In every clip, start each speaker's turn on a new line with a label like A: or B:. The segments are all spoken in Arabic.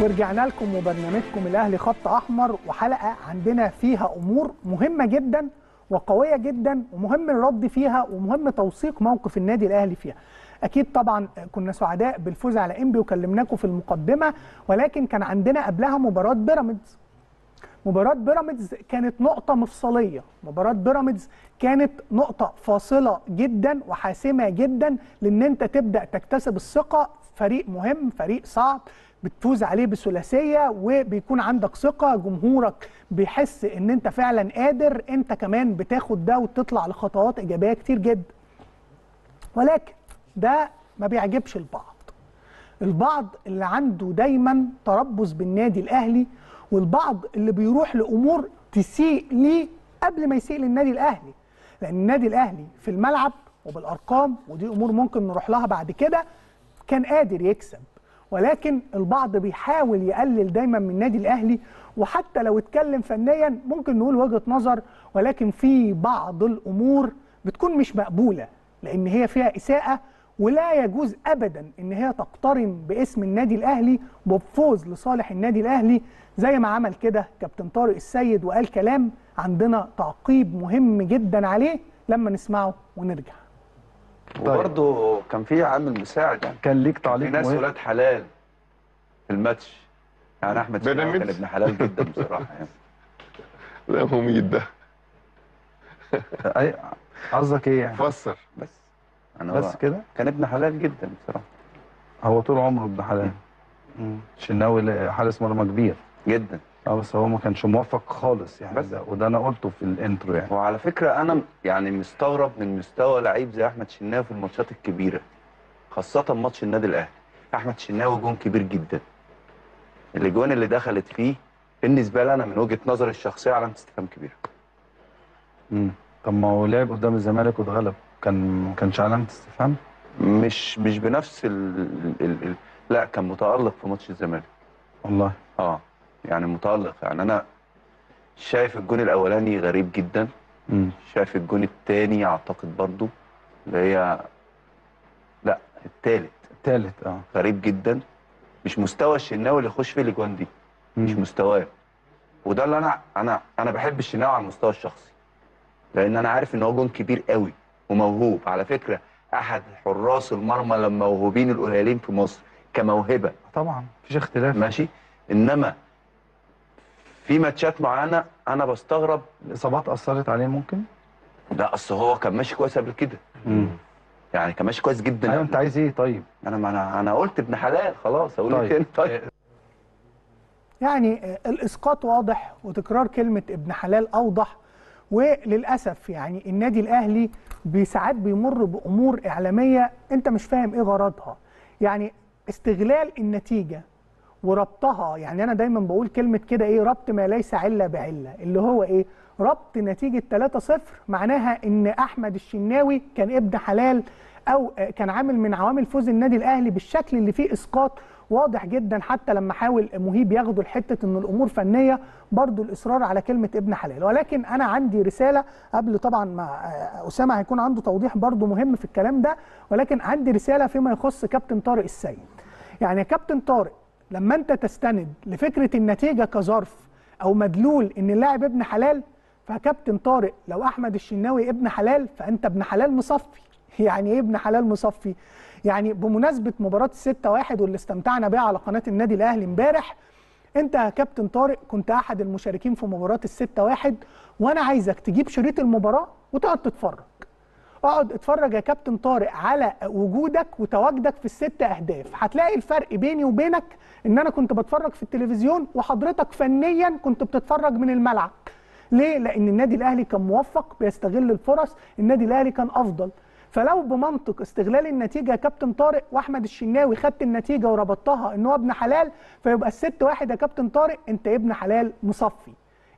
A: ورجعنا لكم وبرنامجكم الاهلي خط أحمر وحلقة عندنا فيها أمور مهمة جدا وقوية جدا ومهم الرد فيها ومهم توثيق موقف النادي الأهلي فيها. أكيد طبعا كنا سعداء بالفوز على إنبي وكلمناكم في المقدمة ولكن كان عندنا قبلها مباراة بيراميدز. مباراة بيراميدز كانت نقطة مفصلية، مباراة بيراميدز كانت نقطة فاصلة جدا وحاسمة جدا لأن أنت تبدأ تكتسب الثقة. فريق مهم، فريق صعب، بتفوز عليه بثلاثية وبيكون عندك ثقة. جمهورك بيحس إن أنت فعلا قادر. أنت كمان بتاخد ده وتطلع لخطوات إيجابية كتير جدا. ولكن ده ما بيعجبش البعض. البعض اللي عنده دايما تربص بالنادي الأهلي والبعض اللي بيروح لأمور تسيء ليه قبل ما يسيء للنادي الأهلي. لأن النادي الأهلي في الملعب وبالأرقام ودي أمور ممكن نروح لها بعد كده كان قادر يكسب. ولكن البعض بيحاول يقلل دايما من النادي الأهلي وحتى لو اتكلم فنيا ممكن نقول وجهة نظر ولكن في بعض الأمور بتكون مش مقبولة لأن هي فيها إساءة ولا يجوز ابدا إن هي تقترن باسم النادي الأهلي وبفوز لصالح النادي الأهلي زي ما عمل كده كابتن طارق السيد وقال كلام عندنا تعقيب مهم جدا عليه. لما نسمعه ونرجع.
B: وبرضه كان في عامل مساعد يعني
C: كان ليك
B: في
C: تعليق
B: ناس
C: مهم.
B: ولاد حلال في الماتش. يعني أحمد كان. ابن حلال جدا بصراحة يعني.
D: لا مميت ده.
C: قصدك إيه يعني؟
D: فسر.
B: بس. أنا
C: بس كده؟
B: كان ابن حلال جدا بصراحة.
C: هو طول عمره ابن حلال. شناوي حارس مرمى كبير.
B: جدا.
C: آه بس هو ما كانش موفق خالص يعني.
B: بس.
C: ده وده أنا قلته في ال intro يعني.
B: وعلى فكرة أنا يعني مستغرب من مستوى لعيب زي أحمد شناوي في الماتشات الكبيرة خاصة ماتش النادي الأهلي. أحمد شناوي جون كبير جدا. الأجوان اللي دخلت فيه بالنسبة لي أنا من وجهة نظري الشخصية علامة استفهام كبيرة.
C: مم. طب ما هو لعب قدام الزمالك واتغلب. كان ما كانش علامة استفهام؟
B: مش مش بنفس ال ال ال لا كان متألق في ماتش الزمالك.
C: والله.
B: آه يعني متألق. يعني أنا شايف الجون الأولاني غريب جدا.
C: مم.
B: شايف الجون الثاني أعتقد برضو اللي هي لا الثالث
C: التالت آه.
B: غريب جدا. مش مستوى الشناوي اللي يخش فيه الأجوان دي. مش
C: مم.
B: مستواه. وده اللي أنا أنا أنا بحب الشناوي على المستوى الشخصي. لأن أنا عارف إن هو جون كبير قوي. وموهوب. على فكرة أحد حراس المرمى الموهوبين القليلين في مصر كموهبة.
C: طبعا مفيش اختلاف.
B: ماشي؟ إنما في ماتشات معينة أنا بستغرب.
C: الإصابات أثرت عليه ممكن؟
B: لا أصل هو كان ماشي كويس قبل كده.
C: مم.
B: يعني كان ماشي كويس جدا. أيوه
C: أنت عايز إيه؟ طيب.
B: أنا ما أنا أنا قلت ابن حلال خلاص أقول
C: طيب.
B: لك إيه؟ طيب.
A: يعني آه، الإسقاط واضح وتكرار كلمة ابن حلال أوضح. وللأسف يعني النادي الأهلي بساعات بيمر بأمور إعلامية أنت مش فاهم إيه غرضها. يعني استغلال النتيجة وربطها يعني أنا دايما بقول كلمة كده إيه ربط ما ليس علة بعلة اللي هو إيه ربط نتيجة 3-0 معناها إن أحمد الشناوي كان ابن حلال أو كان عامل من عوامل فوز النادي الأهلي بالشكل اللي فيه إسقاط واضح جدا حتى لما حاول مهيب ياخده لحتة إن الأمور فنية برضو الإصرار على كلمة ابن حلال. ولكن أنا عندي رسالة قبل طبعا ما آه، أسامة هيكون عنده توضيح برضو مهم في الكلام ده ولكن عندي رسالة فيما يخص كابتن طارق السيد. يعني يا كابتن طارق لما أنت تستند لفكرة النتيجة كظرف أو مدلول إن اللاعب ابن حلال فكابتن طارق لو أحمد الشناوي ابن حلال فأنت ابن حلال مصفي. يعني إيه ابن حلال مصفي؟ يعني بمناسبة مباراة الستة واحد واللي استمتعنا بيها على قناة النادي الأهلي امبارح أنت يا كابتن طارق كنت أحد المشاركين في مباراة الستة واحد وأنا عايزك تجيب شريط المباراة وتقعد تتفرج. اقعد اتفرج يا كابتن طارق على وجودك وتواجدك في الست أهداف. هتلاقي الفرق بيني وبينك إن أنا كنت بتفرج في التلفزيون وحضرتك فنيا كنت بتتفرج من الملعب. ليه؟ لأن النادي الأهلي كان موفق بيستغل الفرص النادي الأهلي كان أفضل. فلو بمنطق استغلال النتيجة يا كابتن طارق وأحمد الشناوي خدت النتيجة وربطتها إن هو ابن حلال فيبقى الست واحد يا كابتن طارق أنت ابن حلال مصفي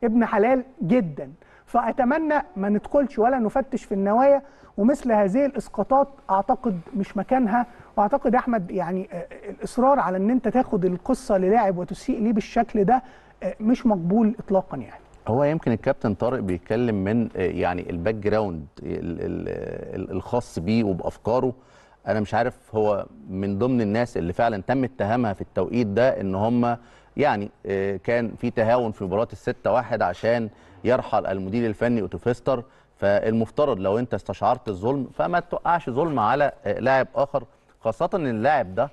A: ابن حلال جدا. فأتمنى ما ندخلش ولا نفتش في النوايا ومثل هذه الإسقاطات أعتقد مش مكانها وأعتقد أحمد يعني آه، الإصرار على إن أنت تاخد القصة للاعب وتسيء ليه بالشكل ده آه، مش مقبول اطلاقا يعني.
E: هو يمكن الكابتن طارق بيتكلم من آه، يعني ال background ال- ال- ال- الخاص بيه وبأفكاره. أنا مش عارف هو من ضمن الناس اللي فعلا تم اتهامها في التوقيت ده إن هم يعني آه، كان في تهاون في مباراة الستة واحد عشان يرحل المدير الفني أوتو فيستر. فالمفترض لو أنت استشعرت الظلم فما توقعش ظلم على آه، لاعب آخر. خاصة إن اللاعب ده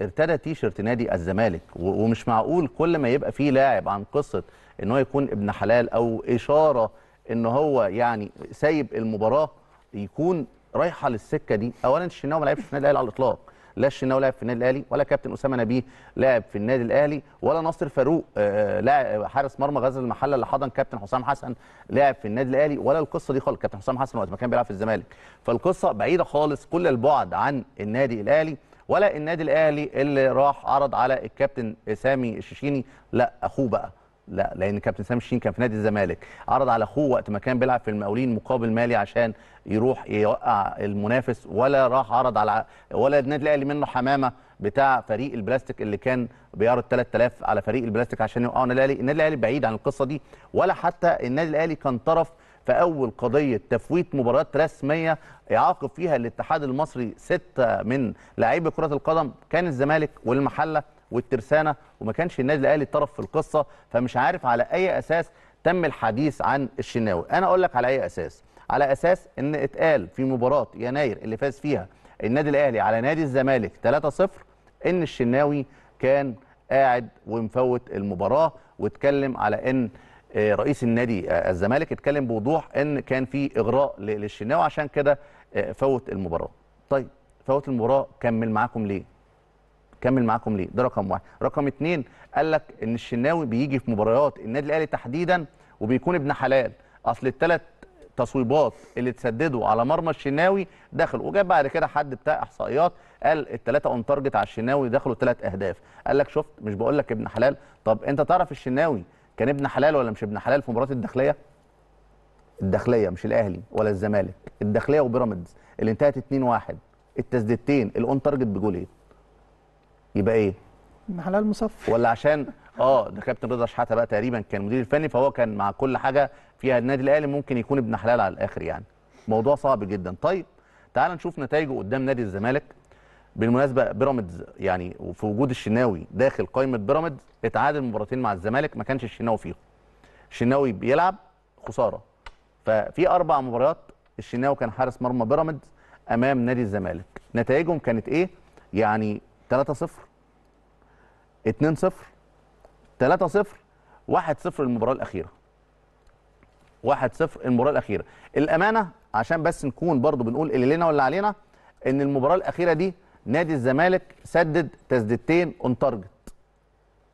E: ارتدى تيشرت نادي الزمالك. ومش معقول كل ما يبقى فيه لاعب عن قصة إن هو يكون ابن حلال أو إشارة إن هو يعني سايب المباراة يكون رايحة للسكة دي. اولا الشناوي ما لعبش في النادي الأهلي على الإطلاق. لا الشناوي لعب في النادي الأهلي ولا كابتن أسامة نبيه لعب في النادي الأهلي ولا ناصر فاروق آه، لاعب حارس مرمى غزل المحلة اللي حضن كابتن حسام حسن لعب في النادي الأهلي ولا القصة دي خالص. كابتن حسام حسن وقت ما كان بيلعب في الزمالك. فالقصة بعيدة خالص كل البعد عن النادي الأهلي ولا النادي الأهلي اللي راح عرض على الكابتن سامي الشيشيني لا أخوه بقى. لا لأن كابتن سامي الشين كان في نادي الزمالك. عرض على أخوه وقت ما كان بيلعب في المقاولين مقابل مالي عشان يروح يوقع المنافس ولا راح عرض على ولا النادي الأهلي منه حمامة بتاع فريق البلاستيك اللي كان بيعرض 3000 على فريق البلاستيك عشان يوقعوا النادي الأهلي النادي الأهلي بعيد عن القصة دي ولا حتى النادي الأهلي كان طرف في أول قضية تفويت مباراه رسمية يعاقب فيها الاتحاد المصري ستة من لاعبي كرة القدم كان الزمالك والمحلة والترسانة وما كانش النادي الاهلي طرف في القصة فمش عارف على أي أساس تم الحديث عن الشناوي. أنا أقول لك على أي أساس. على أساس إن اتقال في مباراة يناير اللي فاز فيها النادي الأهلي على نادي الزمالك 3-0 إن الشناوي كان قاعد ومفوت المباراة واتكلم على إن آه، رئيس النادي آه، الزمالك اتكلم بوضوح إن كان في إغراء للشناوي عشان كده آه، فوت المباراة. طيب فوت المباراة كمل معاكم ليه؟ كمل معاكم ليه؟ ده رقم واحد. رقم اتنين قال لك إن الشناوي بيجي في مباريات النادي الأهلي تحديدا وبيكون ابن حلال. أصل الثلاث تصويبات اللي اتسددوا على مرمى الشناوي دخلوا. وجاب بعد كده حد بتاع إحصائيات قال الثلاثه on target على الشناوي دخلوا ثلاث أهداف. قال لك شفت مش بقول لك ابن حلال. طب أنت تعرف الشناوي كان ابن حلال ولا مش ابن حلال في مباراه الداخلية؟ الداخلية مش الأهلي ولا الزمالك. الداخلية وبيراميدز اللي انتهت 2-1 التسديدتين ال on target بجولين يبقى
A: إيه؟ حلال مصفي.
E: ولا عشان آه ده كابتن رضا شحاته بقى تقريبا كان المدير الفني فهو كان مع كل حاجة فيها النادي الأهلي ممكن يكون ابن حلال على الآخر يعني. موضوع صعب جدا. طيب تعال نشوف نتائجه قدام نادي الزمالك. بالمناسبة بيراميدز يعني وفي وجود الشناوي داخل قائمة بيراميدز اتعادل مباراتين مع الزمالك ما كانش الشناوي فيهم. الشناوي بيلعب خسارة. ففي أربع مباريات الشناوي كان حارس مرمى بيراميدز أمام نادي الزمالك. نتائجهم كانت إيه؟ يعني 3-0 2-0 3-0 1-0 المباراة الأخيرة. 1-0 المباراة الأخيرة. الأمانة عشان بس نكون برضو بنقول اللي لنا ولا علينا إن المباراة الأخيرة دي نادي الزمالك سدد تسديدتين on target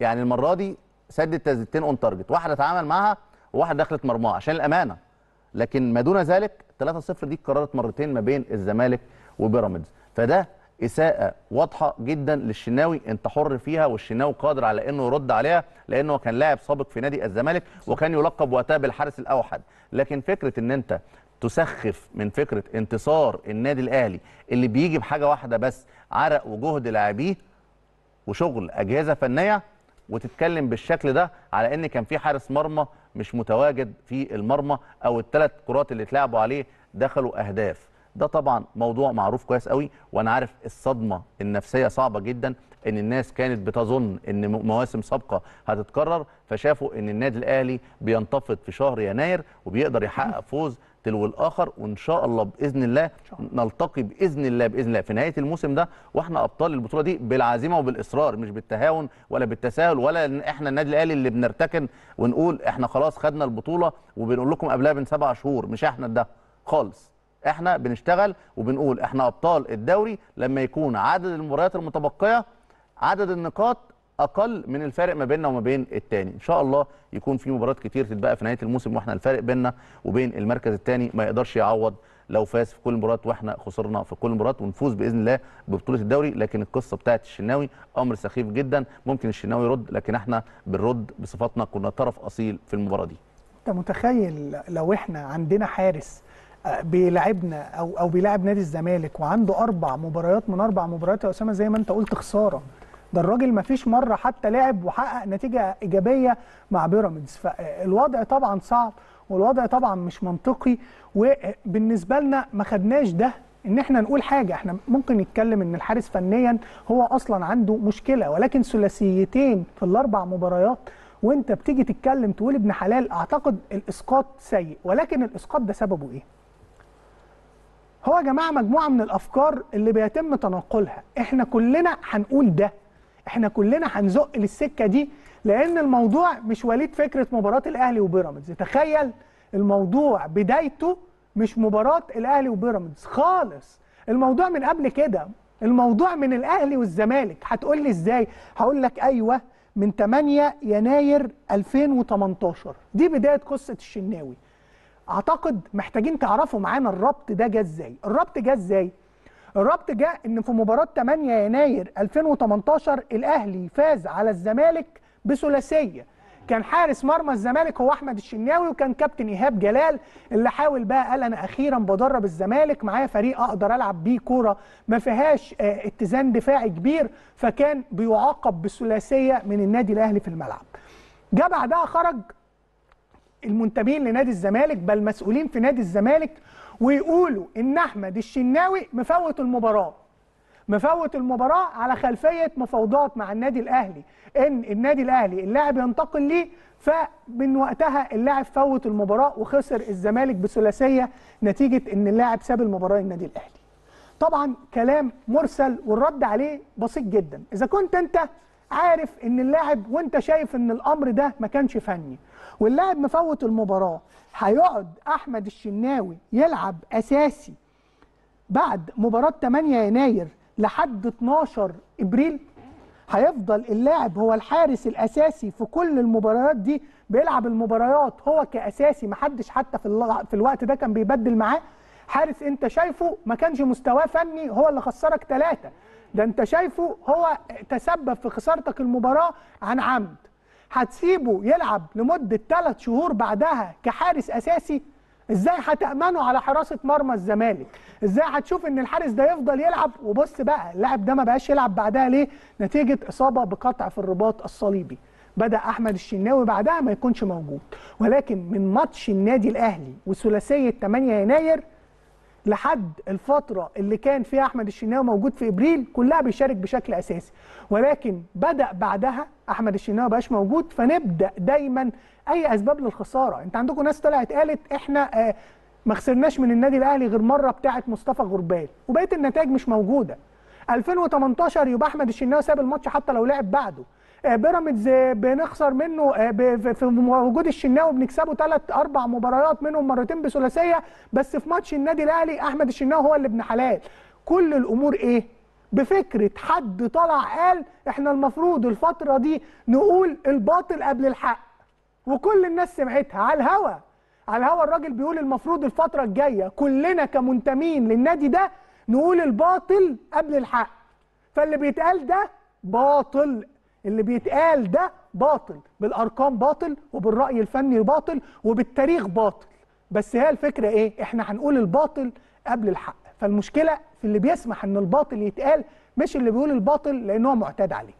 E: يعني المرة دي سدد تسديدتين on target واحدة اتعامل معاها وواحدة دخلت مرماها عشان الأمانة. لكن ما دون ذلك 3-0 دي اتكررت مرتين ما بين الزمالك وبيراميدز. فده إساءة واضحة جدا للشناوي أنت حر فيها والشناوي قادر على إنه يرد عليها لأنه كان لاعب سابق في نادي الزمالك وكان يلقب وقتها بالحارس الأوحد. لكن فكرة إن أنت تسخف من فكرة انتصار النادي الأهلي اللي بيجي بحاجه واحدة بس عرق وجهد لاعبيه وشغل أجهزة فنية وتتكلم بالشكل ده على إن كان في حارس مرمى مش متواجد في المرمى أو الثلاث كرات اللي اتلعبوا عليه دخلوا أهداف. ده طبعا موضوع معروف كويس قوي وأنا عارف الصدمة النفسية صعبة جدا إن الناس كانت بتظن إن مواسم سابقة هتتكرر فشافوا إن النادي الأهلي بينتفض في شهر يناير وبيقدر يحقق فوز تلو الآخر وإن شاء الله بإذن الله نلتقي بإذن الله بإذن الله. في نهاية الموسم ده وإحنا أبطال البطولة دي بالعزيمة وبالإصرار مش بالتهاون ولا بالتساهل ولا إحنا النادي الأهلي اللي بنرتكن ونقول إحنا خلاص خدنا البطولة وبنقول لكم قبلها من سبع شهور مش إحنا ده خالص. إحنا بنشتغل وبنقول إحنا أبطال الدوري لما يكون عدد المباريات المتبقية عدد النقاط أقل من الفارق ما بيننا وما بين التاني. إن شاء الله يكون في مباريات كتير تتبقى في نهاية الموسم وإحنا الفارق بيننا وبين المركز الثاني ما يقدرش يعوض لو فاز في كل مباراه وإحنا خسرنا في كل مباراه ونفوز بإذن الله ببطولة الدوري. لكن القصة بتاعت الشناوي أمر سخيف جدا ممكن الشناوي يرد لكن إحنا بنرد بصفتنا كنا طرف أصيل في المباراة دي.
A: أنت متخيل لو إحنا عندنا حارس بيلعبنا أو أو بيلعب نادي الزمالك وعنده أربع مباريات من أربع مباريات يا أسامة زي ما أنت قلت خسارة. ده الراجل ما فيش مرة حتى لعب وحقق نتيجة إيجابية مع بيراميدز. فالوضع طبعا صعب والوضع طبعا مش منطقي وبالنسبة لنا ما خدناش ده. إن إحنا نقول حاجة إحنا ممكن نتكلم إن الحارس فنيا هو أصلا عنده مشكلة ولكن ثلاثيتين في الأربع مباريات وأنت بتيجي تتكلم تقول ابن حلال أعتقد الإسقاط سيء. ولكن الإسقاط ده سببه إيه؟ هو يا جماعة مجموعة من الأفكار اللي بيتم تناقلها. إحنا كلنا هنقول ده. إحنا كلنا هنزق للسكة دي لأن الموضوع مش وليد فكرة مباراة الأهلي وبيراميدز. تخيل الموضوع بدايته مش مباراة الأهلي وبيراميدز خالص. الموضوع من قبل كده الموضوع من الأهلي والزمالك. هتقول لي إزاي؟ هقول لك أيوه من 8 يناير 2018 دي بداية قصة الشناوي. اعتقد محتاجين تعرفوا معانا الربط ده جه إزاي. الربط جه إزاي؟ الربط جه ان في مباراة 8 يناير 2018 الاهلي فاز على الزمالك بثلاثية. كان حارس مرمى الزمالك هو أحمد الشناوي وكان كابتن إيهاب جلال اللي حاول بقى قال أنا أخيرا بدرب الزمالك معايا فريق أقدر ألعب بيه كورة ما فيهاش آه، اتزان دفاعي كبير فكان بيعاقب بثلاثية من النادي الأهلي في الملعب. جه بعدها خرج المنتمين لنادي الزمالك بل مسؤولين في نادي الزمالك ويقولوا إن أحمد الشناوي مفوت المباراة. مفوت المباراة على خلفية مفاوضات مع النادي الأهلي. إن النادي الأهلي اللاعب ينتقل ليه فمن وقتها اللاعب فوت المباراة وخسر الزمالك بثلاثية نتيجة إن اللاعب ساب المباراة للنادي الأهلي. طبعا كلام مرسل والرد عليه بسيط جدا. إذا كنت أنت عارف إن اللاعب وأنت شايف إن الأمر ده ما كانش فني. واللاعب مفوت المباراة هيقعد أحمد الشناوي يلعب أساسي بعد مباراة 8 يناير لحد 12 إبريل. هيفضل اللاعب هو الحارس الأساسي في كل المباريات دي بيلعب المباريات هو كأساسي محدش حتى في في الوقت ده كان بيبدل معاه. حارس أنت شايفه ما كانش مستواه فني هو اللي خسرك ثلاثة ده انت شايفه هو تسبب في خسارتك المباراة عن عمد. هتسيبه يلعب لمدة ثلاث شهور بعدها كحارس أساسي؟ إزاي هتأمنه على حراسة مرمى الزمالك؟ إزاي هتشوف إن الحارس ده يفضل يلعب؟ وبص بقى اللاعب ده ما بقاش يلعب بعدها ليه؟ نتيجة إصابة بقطع في الرباط الصليبي. بدأ أحمد الشناوي بعدها ما يكونش موجود. ولكن من ماتش النادي الأهلي وثلاثية 8 يناير لحد الفترة اللي كان فيها أحمد الشناوي موجود في إبريل كلها بيشارك بشكل أساسي. ولكن بدأ بعدها أحمد الشناوي مبقاش موجود فنبدأ دايما أي أسباب للخسارة. أنت عندكم ناس طلعت قالت إحنا آه ما خسرناش من النادي الأهلي غير مرة بتاعة مصطفى غربال وبقية النتائج مش موجودة. 2018 يبقى أحمد الشناوي ساب الماتش حتى لو لعب بعده. بيراميدز آه، بنخسر منه آه، في وجود الشناوي بنكسبه ثلاث أربع مباريات منهم مرتين بثلاثية بس في ماتش النادي الأهلي أحمد الشناوي هو اللي ابن حلال. كل الأمور إيه؟ بفكرة حد طلع قال إحنا المفروض الفترة دي نقول الباطل قبل الحق. وكل الناس سمعتها. على الهوا. على الهوا الراجل بيقول المفروض الفترة الجاية كلنا كمنتمين للنادي ده نقول الباطل قبل الحق. فاللي بيتقال ده باطل. اللي بيتقال ده باطل بالأرقام باطل وبالرأي الفني باطل وبالتاريخ باطل. بس هي الفكرة إيه؟ إحنا هنقول الباطل قبل الحق. فالمشكلة في اللي بيسمح إن الباطل يتقال مش اللي بيقول الباطل لأن هو معتاد عليه.